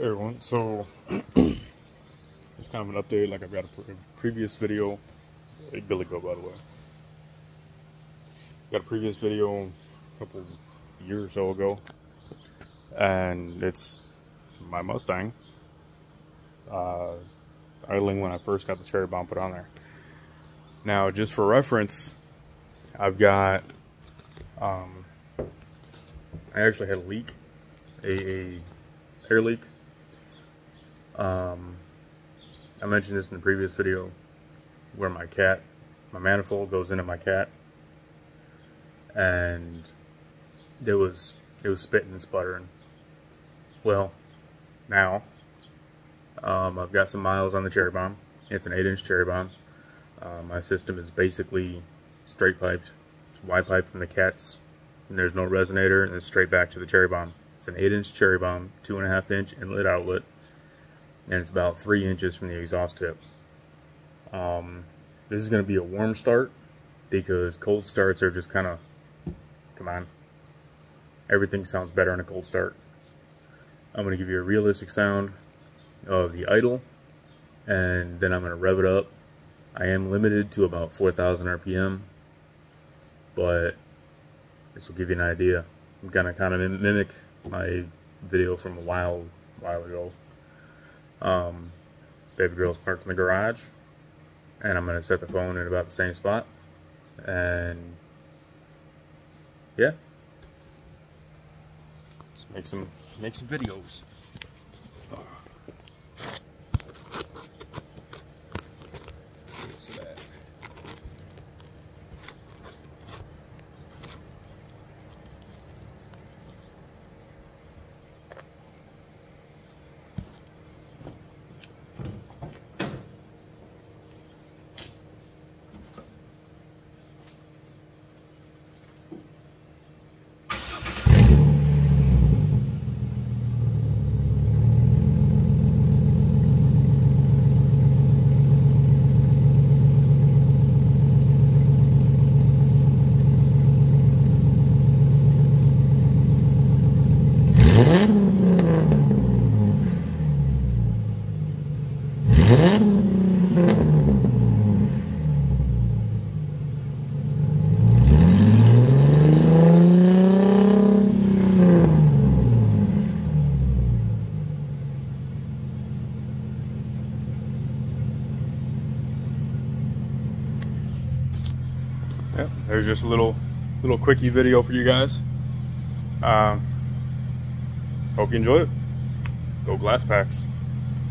Everyone, so it's kind of an update. Like I've got a, pre- previous video. Hey, Billy Goat, by the way. Got a previous video a couple years or so ago, and it's my Mustang uh, idling when I first got the cherry bomb put on there. Now, just for reference, I've got um, I actually had a leak, a, a air leak um, I mentioned this in the previous video where my cat, my manifold goes into my cat and it was, it was spitting and sputtering. Well, now, um, I've got some miles on the cherry bomb. It's an 8 inch cherry bomb. Uh, my system is basically straight piped. It's wide pipe from the cats and there's no resonator and it's straight back to the cherry bomb. It's an 8 inch cherry bomb, 2.5 inch inlet outlet and it's about three inches from the exhaust tip. Um, this is going to be a warm start because cold starts are just kind of, come on, everything sounds better on a cold start. I'm going to give you a realistic sound of the idle and then I'm going to rev it up. I am limited to about 4,000 RPM, but this will give you an idea. I'm going to kind of mimic my video from a while, while ago. Um, baby girl's parked in the garage, and I'm gonna set the phone in about the same spot, and yeah, let's make some make some videos. There's just a little little quickie video for you guys. Um, hope you enjoy it. Go glass packs.